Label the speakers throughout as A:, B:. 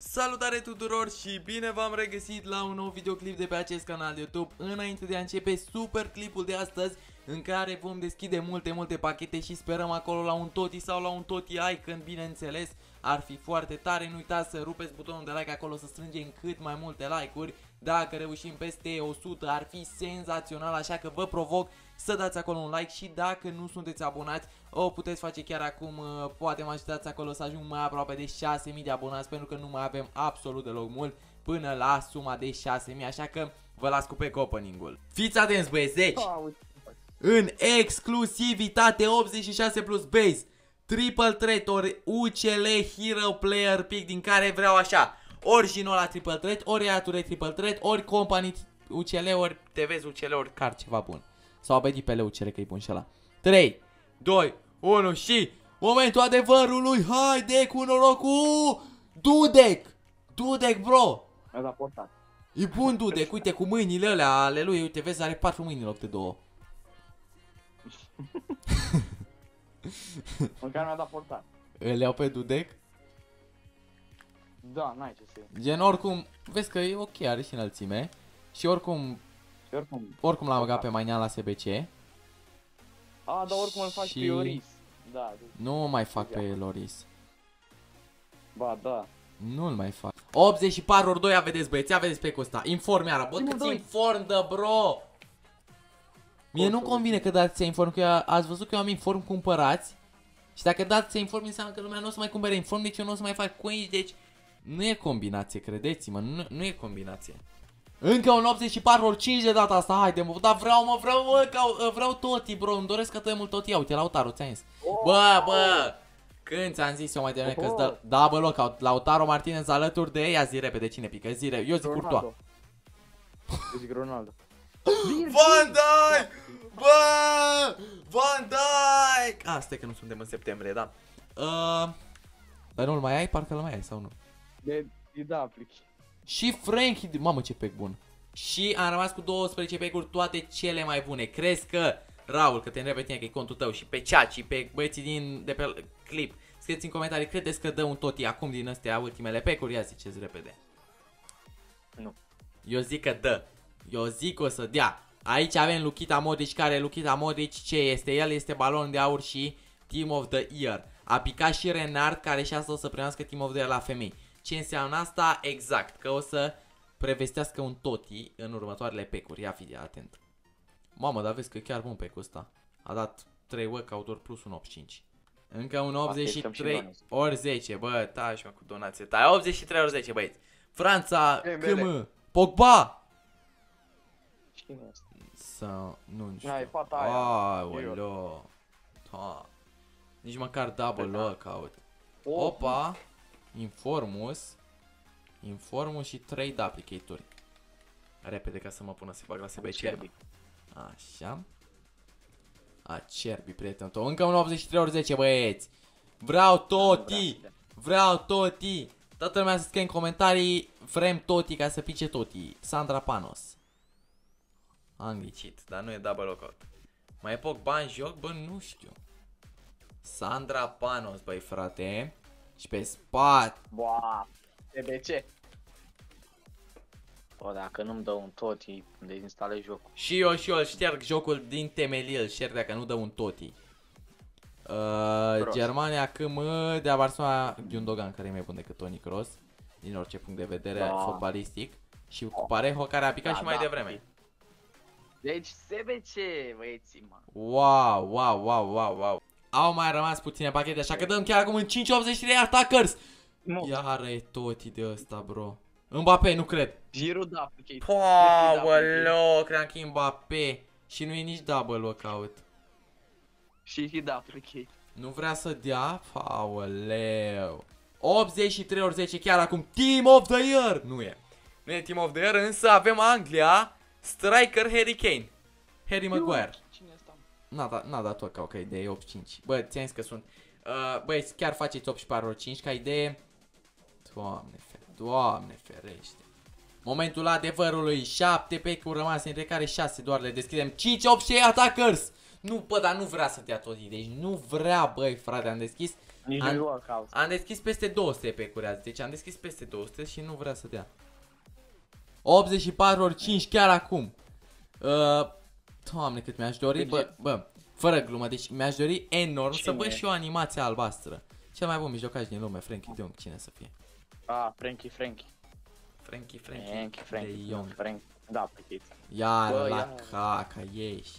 A: Salutare tuturor și bine v-am regăsit la un nou videoclip de pe acest canal de YouTube. Înainte de a începe super clipul de astăzi În care vom deschide multe, multe pachete și sperăm acolo la un toti sau la un toti icon Bineînțeles, ar fi foarte tare. Nu uitați să rupeți butonul de like acolo să strângem cât mai multe like-uri. Dacă reușim peste 100 ar fi senzațional Așa că vă provoc să dați acolo un like și dacă nu sunteți abonați o puteți face chiar acum, uh, poate mă ajutați acolo să ajung mai aproape de 6000 de abonați pentru că nu mai avem absolut deloc mult până la suma de 6000, așa că vă las cu pe opening-ul. Fiți atenți băieți, deci, în exclusivitate 86 plus base, triple threat ori UCL Hero Player Pick din care vreau așa, ori Ginola triple threat, ori Ature triple threat, ori Company UCL, ori TV UCL, ori car ceva bun. Sau ABDPL UCL că e bun și ăla. 3, 2, 1 și momentul adevărului, haide cu norocul, Dudek, Dudek bro.
B: Mi-a dat portat.
A: E bun Dudek, uite cu mâinile alea ale lui, uite vezi are patru mâini în loc de două.
B: Măcar mi-a dat portat.
A: Îl iau pe Dudek?
B: Da, n-ai ce să iei.
A: Gen oricum, vezi că e ok, are și înălțime. Și oricum,
B: Și oricum...
A: oricum l-am băgat pe Magnean la SBC.
B: A, dar oricum îl faci
A: Și-
B: pe Ioris. Da, deci-
A: Nu mai fac pe Loris.
B: ba, da.
A: Nu-l mai fac. 84 ori 2 a vedeți băieți, ia vedeți pe ăsta. Inform iară, bă,
B: Primul
A: câți
B: doi.
A: inform dă, bro! Mie nu
B: să
A: convine că dați inform, că eu- ați văzut că eu am inform cumpărați. Și dacă dați inform înseamnă că lumea nu o să mai cumpere inform, deci eu nu o să mai fac coins, deci nu e combinație, credeți-mă, nu, nu e combinație. Încă un 84 ori 5 de data asta, haide mă, dar vreau mă, vreau mă, ca, vreau toti bro, îmi doresc atât de mult toti, ia uite, Lautaro, ți-am zis. Bă, bă, când ți-am zis eu mai devreme că-ți dă double lockout, Lautaro Martinez alături de ea, zi repede, cine pică, zi repede, eu zic Courtois.
B: Ronaldo. Eu zic Ronaldo.
A: Van Dijk! Bă! Van Dijk! Ah, stai că nu suntem în septembrie, da. Uh, dar nu-l mai ai? Parcă-l mai ai sau nu?
B: De, de da, aplici.
A: Și Frankie, mamă ce pec bun. Și am rămas cu 12 pecuri, toate cele mai bune. Crezi că, Raul, că te întreb pe tine că e contul tău și pe Ceaci, pe băieții din, de pe clip, scrieți în comentarii, credeți că dă un toti acum din astea ultimele pecuri? Ia ziceți repede.
B: Nu.
A: Eu zic că dă. Eu zic că o să dea. Aici avem Lukita Modric, care Lukita Modric ce este? El este balon de aur și Team of the Year. A picat și Renard, care și asta o să primească Team of the Year la femei. Ce înseamnă asta? Exact, că o să prevestească un toti în următoarele pecuri. Ia fi atent. Mamă, dar vezi că e chiar bun pecul ăsta. A dat 3 workout-uri plus un 85. Încă un
B: Asta e cam și
A: 83
B: bonus.
A: ori 10, bă, taci mă cu donație ta. 83 ori 10, băieți. Franța,
B: Dembele.
A: KM, Pogba.
B: Cine este?
A: Să, nu știu.
B: Hai, fata aia.
A: Aoleo. Da. Nici măcar double
B: Da.
A: lockout.
B: Oh,
A: Opa. Informus. Informus și trade applicatori. Repede ca să mă pună să fac la SBC.
B: Cerbi.
A: Așa. Acerbi, prietenul tău. Încă un 83 ori 10, băieți. Vreau toti. Vreau toti. Toată lumea să scrie în comentarii vrem toti ca să pice toti. Sandra Panos. Am ghicit, dar nu e double lockout. Mai e Pogba în joc? Bă, nu știu. Sandra Panos, băi frate. Și pe spate.
B: Boa. TBC. Bă, dacă nu-mi dă un toti, dezinstalez jocul.
A: Și eu și eu îl șterg jocul din temelie, îl șterg dacă nu dă un toti. Uh,
B: Prost.
A: Germania KM de la Barcelona Gundogan care e mai bun decât Toni Kroos din orice punct de vedere
B: Da.
A: fotbalistic și cu Parejo care a picat
B: Da,
A: și mai
B: da.
A: devreme.
B: Deci SBC, băieții, mă.
A: Wow, wow, wow, wow, wow. Au mai rămas puține pachete, așa că dăm chiar acum în 5.83 attackers.
B: Nu.
A: Iar e toti de ăsta, bro. Mbappé, nu cred.
B: Giroud da, applicator.
A: Paolo, cream că e Mbappé. Și nu e nici double lockout.
B: Și hit applicator.
A: Nu vrea să dea? Aoleu. 83 ori 10 chiar acum. Team of the Year! Nu e. Nu e Team of the Year, însă avem Anglia. Striker Harry Kane. Harry Maguire.
B: Cine asta?
A: N-a dat, n-a dat tot ca o idee 85. Bă, ți-am zis că sunt. Uh, băieți, chiar faceți 84 ori 5 ca idee. Doamne, fe, doamne ferește. Momentul adevărului, 7 pecuri rămase, între care 6 doar le deschidem. 5, 8 și attackers! Nu, bă, dar nu vrea să dea tot deci nu vrea, băi, frate, am deschis
B: Nici
A: An-
B: nu-i workout.
A: Am deschis peste 200 pe cureață, deci am deschis peste 200 și nu vrea să dea. 84 ori 5 chiar acum. Uh, doamne, cât mi-aș dori,
B: Deci-
A: bă, bă, fără glumă, deci mi-aș dori enorm să
B: Cine?
A: văd și o animație albastră. Cel mai bun mijlocaș din lume, Frankie de Jong, cine să fie?
B: Ah, Frankie, Frankie.
A: Frankie, Frankie,
B: Frankie, Frankie.
A: de Jong.
B: Frankie. Da, aplicate.
A: Iar
B: Bă,
A: la
B: ia.
A: caca, ieși.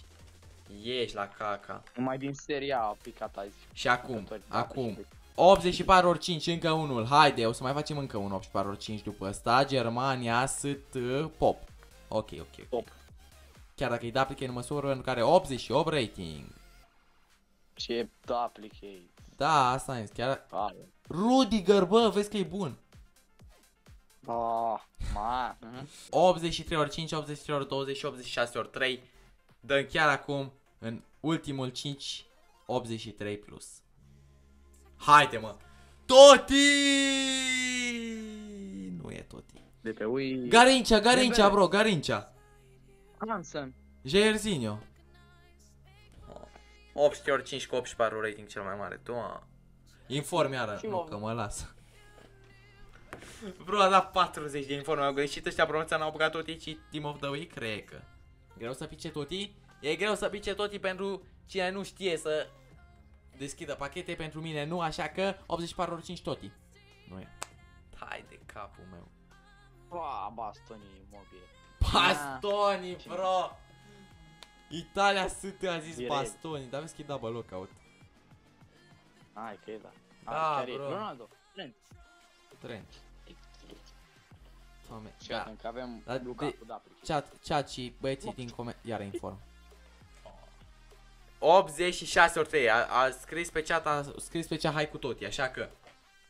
A: Ieși la caca.
B: Numai din seria a aplicat azi.
A: Și acum,
B: Jucători, da,
A: acum,
B: și-
A: 84 ori 5, încă unul. Haide, o să mai facem încă un 84 ori 5 după ăsta. Germania, ST, Pop. Ok, ok, ok.
B: Pop.
A: Chiar dacă e de aplicare în măsură în care 88 rating.
B: Și e da, aplicate.
A: Da, asta e chiar.
B: Ah,
A: Rudiger, bă, vezi că e bun.
B: ah, ma. mhm.
A: 83 ori 5, 83 ori 20 și 86 ori 3. Dăm chiar acum în ultimul 5, 83 plus. Haide, mă. Toti! Nu e Toti.
B: De pe Wii.
A: Garincea, Garincea,
B: Dembele.
A: bro, Garincea.
B: Hansen.
A: Jairzinho. 8 ori 5 cu 84 rating cel mai mare. Tu, Inform iară,
B: Și
A: nu
B: mă-
A: că mă las. Bro, a dat 40 de informe, au greșit ăștia pronunța n-au băgat toti, ci Team of the Week, cred că. Greu să pice toti? E greu să pice toti pentru cine nu știe să deschidă pachete, pentru mine nu, așa că 84 ori 5 toti. Nu e. Hai de capul meu.
B: Ah, bastonii imobile.
A: Bastoni,
B: Ce?
A: bro! Italia sute a zis
B: Direct.
A: bastoni, dar vezi că e double lockout.
B: Hai că e da.
A: Da,
B: Ah, chiar e.
A: bro.
B: Ronaldo. Trent.
A: Trent. Doamne,
B: Și
A: da.
B: atunci avem
A: Da,
B: Lukaku,
A: de-
B: da, aplicate.
A: Chat, chat și băieții din coment... Iar inform. 86 ori 3, a, a scris pe chat, a scris pe chat hai cu toti, așa că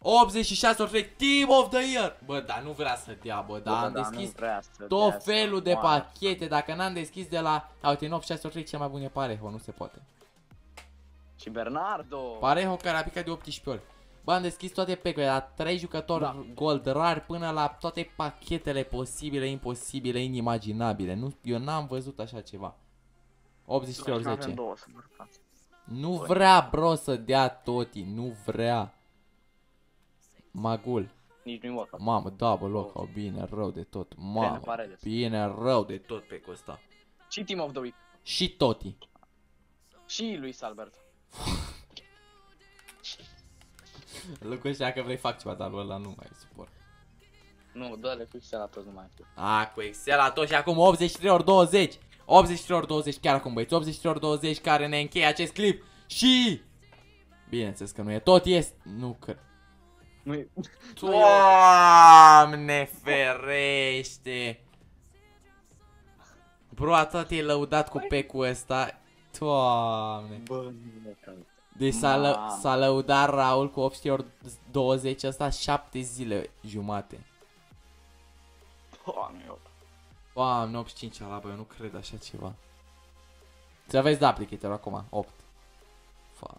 A: 86 ori 3, Team of the Year! Bă, dar nu vrea să dea, bă, dar
B: Bă,
A: am
B: da,
A: deschis
B: nu vrea să
A: tot
B: dea
A: felul de
B: seama.
A: pachete, dacă n-am deschis de la... A, uite, 86 ori 3, cel mai bun e Parejo, nu se poate.
B: Și Bernardo.
A: Parejo care a picat de 18 ori. Bă, am deschis toate pecurile, la 3 jucători
B: Da.
A: gold rar până la toate pachetele posibile, imposibile, inimaginabile. Nu, eu n-am văzut așa ceva. 83 ori 10.
B: Avem două să marcați.
A: Nu vrea, bro, să dea toti, nu vrea. Magul.
B: Nici nu-i workout.
A: Mamă, double loc, bine, rău de tot. Mamă,
B: Paredes.
A: bine, rău de tot pe ăsta.
B: Și Team of the Week.
A: Și toti.
B: Și Luis Alberto.
A: Lucrul ăștia că vrei fac ceva, dar lui ăla nu mai suport.
B: Nu, dă-le cu Excel la toți numai tu.
A: A, cu Excel la tot și acum 83 ori 20. 83 ori 20 chiar acum băieți. 83 ori 20 care ne încheie acest clip. Și... Bineînțeles că nu e. Tot este... Nu că...
B: Nu-i...
A: Doamne ferește. Bro, atât e lăudat cu pecul ăsta. Doamne.
B: Bă, nu e ca-
A: Deci s-a, lă-
B: Ma.
A: s-a lăudat Raul cu 8 ori 20 ăsta 7 zile jumate.
B: Doamne, eu.
A: Doamne, 85 ala, bă, eu nu cred așa ceva. Să aveți de applicator acum, 8. Fa.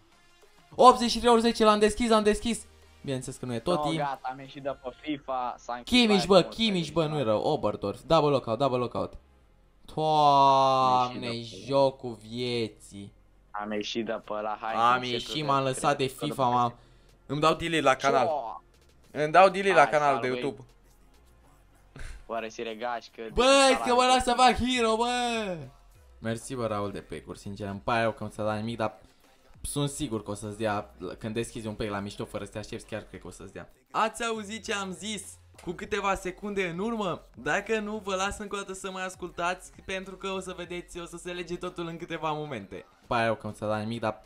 A: 83 ori 10 l-am deschis, l-am deschis. Bineînțeles că nu e
B: No,
A: tot timp.
B: gata, am ieșit de pe FIFA, s-a închis
A: Kimmich,
B: live-ul,
A: bă, Kimmich, bă,
B: să
A: nu-i rău. Oberdorf, double lockout, double lockout. Doamne,
B: Ieșit de pe-
A: jocul vieții.
B: Am ieșit de pe la hai.
A: Am
B: încetul
A: ieșit,
B: de
A: m-am lăsat de
B: cred,
A: FIFA, m-am... Îmi dau delete la canal.
B: Cio!
A: Îmi dau delete la
B: Hai,
A: canalul de
B: salvei.
A: YouTube.
B: Oare si regași că...
A: Bă, că mă las să fac hero, bă! Mersi, bă, Raul, de pecuri, sincer, îmi pare rău că nu ți-a dat nimic, dar sunt sigur că o să-ți dea, când deschizi un pec la mișto fără să te aștepți, chiar cred că o să-ți dea. Ați auzit ce am zis cu câteva secunde în urmă? Dacă nu, vă las încă o dată să mai ascultați, pentru că o să vedeți, o să se lege totul în câteva momente. Pare rău că nu ți-a dat nimic, dar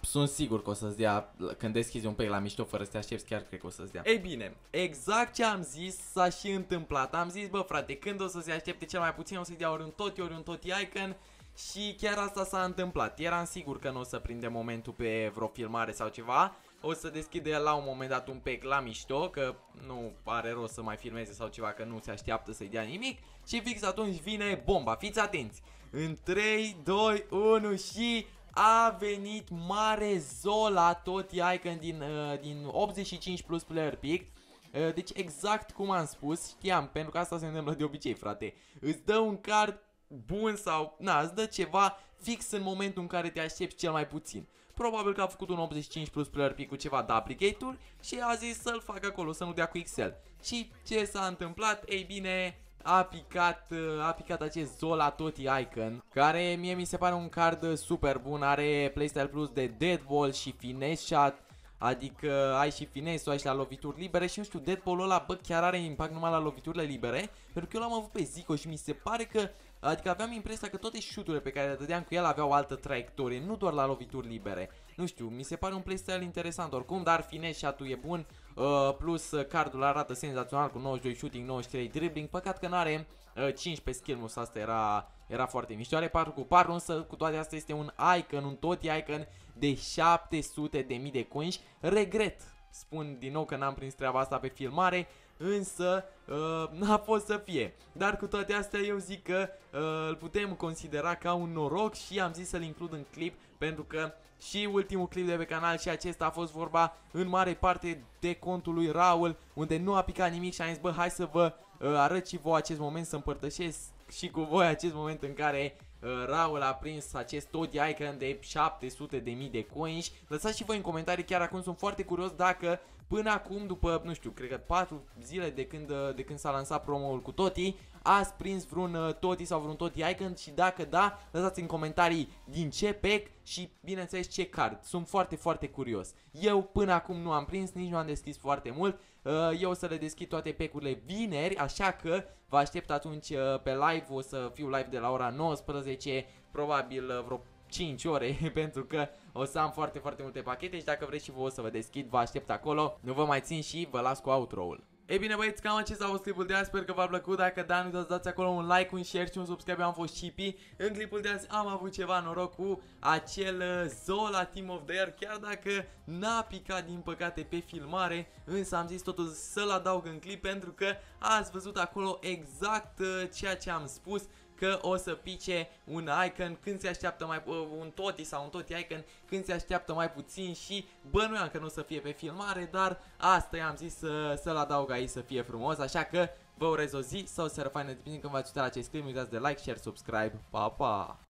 A: sunt sigur că o să-ți dea, când deschizi un pec la mișto fără să te aștepți, chiar cred că o să-ți dea. Ei bine, exact ce am zis s-a și întâmplat. Am zis, bă frate, când o să se aștepte cel mai puțin, o să-i dea ori un toti, ori un toti icon și chiar asta s-a întâmplat. Eram sigur că nu o să prinde momentul pe vreo filmare sau ceva. O să deschide el la un moment dat un pec la mișto, că nu are rost să mai filmeze sau ceva, că nu se așteaptă să-i dea nimic. Și fix atunci vine bomba, fiți atenți. În 3, 2, 1 și a venit mare Zola tot icon din, uh, din 85 plus player pick. Uh, deci exact cum am spus, știam, pentru că asta se întâmplă de obicei, frate. Îți dă un card bun sau, na, îți dă ceva fix în momentul în care te aștepți cel mai puțin. probabil că a făcut un 85 plus player pick cu ceva duplicate-uri și a zis să-l facă acolo, să nu dea cu Excel. Și ce s-a întâmplat? Ei bine, a picat, a picat acest Zola Toti Icon, care mie mi se pare un card super bun, are playstyle plus de dead ball și finesse shot, Adică ai și finesse ai și la lovituri libere și nu știu, Deadpool-ul ăla, bă, chiar are impact numai la loviturile libere Pentru că eu l-am avut pe Zico și mi se pare că, adică aveam impresia că toate șuturile pe care le dădeam cu el aveau altă traiectorie, nu doar la lovituri libere. Nu știu, mi se pare un playstyle interesant oricum, dar finesse shot e bun. Uh, Plus cardul arată senzațional cu 92 shooting, 93 dribbling, păcat că n-are uh, 5 pe skill moves, asta era, era foarte mișto. Are 4 cu 4, însă cu toate astea este un icon, un tot icon de 700 de mii de coins. Regret, spun din nou că n-am prins treaba asta pe filmare, însă uh, n-a fost să fie. Dar cu toate astea eu zic că uh, îl putem considera ca un noroc și am zis să-l includ în clip pentru că și ultimul clip de pe canal și acesta a fost vorba în mare parte de contul lui Raul unde nu a picat nimic și am zis bă hai să vă uh, arăt și voi acest moment să împărtășesc și cu voi acest moment în care uh, Raul a prins acest tot icon de 700 de mii de coins. Lăsați și voi în comentarii, chiar acum sunt foarte curios dacă până acum, după, nu știu, cred că 4 zile de când, uh, de când s-a lansat promo-ul cu Toti, ați prins vreun uh, Toti sau vreun Toti icon și dacă da, lăsați în comentarii din ce pack și bineînțeles ce card. Sunt foarte, foarte curios. Eu până acum nu am prins, nici nu am deschis foarte mult. Uh, eu o să le deschid toate pack-urile vineri, așa că vă aștept atunci uh, pe live, o să fiu live de la ora 19, probabil uh, vreo 5 ore pentru că o să am foarte, foarte multe pachete și dacă vreți și voi să vă deschid, vă aștept acolo. Nu vă mai țin și vă las cu outro-ul. Ei bine băieți, cam acesta a fost clipul de azi, sper că v-a plăcut, dacă da, nu uitați dați acolo un like, un share și un subscribe, am fost Chippy. În clipul de azi am avut ceva noroc cu acel uh, Zola Team of the Year, chiar dacă n-a picat din păcate pe filmare, însă am zis totuși să-l adaug în clip pentru că ați văzut acolo exact uh, ceea ce am spus că o să pice un icon când se așteaptă mai uh, un toti sau un toti icon când se așteaptă mai puțin și bănuiam că nu o să fie pe filmare, dar asta i-am zis să, să-l adaug aici să fie frumos, așa că vă urez o zi sau o seară faină, depinde când v-ați uitat la acest clip, nu uitați de like, share, subscribe, pa, pa!